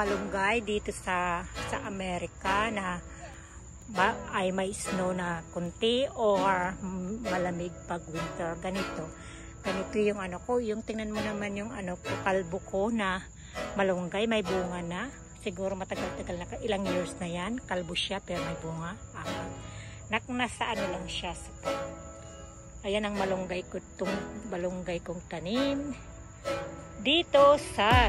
malunggay dito sa sa Amerika na ba, ay may snow na kunti or malamig pag winter. Ganito. Ganito yung ano ko. Yung tingnan mo naman yung ano ko kalbo ko na malunggay. May bunga na. Siguro matagal-tagal na ilang years na yan. Kalbo siya pero may bunga. Ah, nak nasa ano lang siya sa ayan ang malunggay ko itong malunggay kong tanim. Dito sa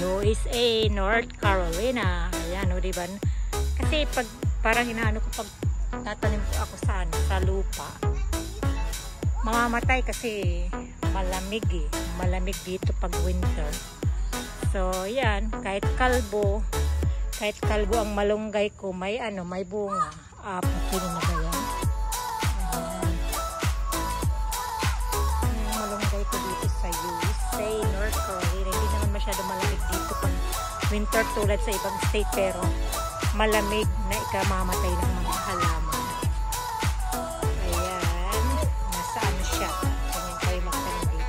USA, North Carolina. Ayan, o, diba? Kasi pag, parang inaano ko pag tatanim ko ako sa, ano, sa lupa, mamamatay kasi malamig eh. Malamig dito pag winter. So, yan, kahit kalbo, kahit kalbo ang malunggay ko, may ano, may bunga. Ah, pati na ba yan? Malunggay ko dito sa USA, North Carolina. Hindi naman masyado pag winter tulad sa ibang state pero malamig na ikamamatay ng mga halaman. Ayan. Nasa ano siya. Ganyan kayo magtanong.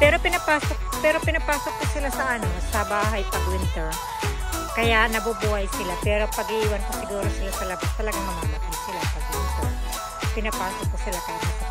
Pero pinapasok pero pinapasok ko sila sa ano, sa bahay pag winter. Kaya nabubuhay sila. Pero pag iiwan ko siguro sila sa labas, talagang mamamatay sila pag winter. Pinapasok ko sila kaya.